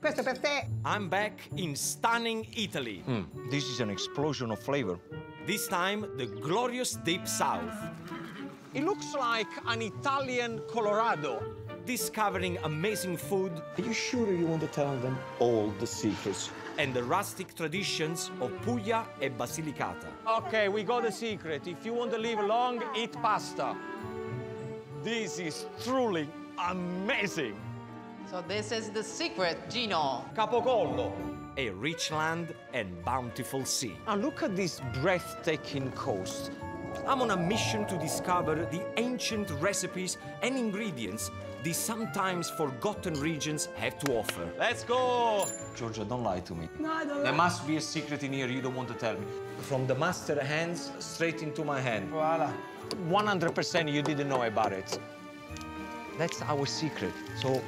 Questo per te. I'm back in stunning Italy. Hmm, this is an explosion of flavor. This time, the glorious deep south. It looks like an Italian Colorado. Discovering amazing food Are you sure you want to tell them all the secrets? and the rustic traditions of Puglia and Basilicata. Okay, we got a secret. If you want to live long, eat pasta. This is truly amazing. So this is the secret, Gino. Capocollo. A rich land and bountiful sea. Now look at this breathtaking coast. I'm on a mission to discover the ancient recipes and ingredients these sometimes forgotten regions have to offer. Let's go. Georgia, don't lie to me. No, I don't There must be a secret in here you don't want to tell me. From the master hands straight into my hand. Voila. 100% you didn't know about it. That's our secret. So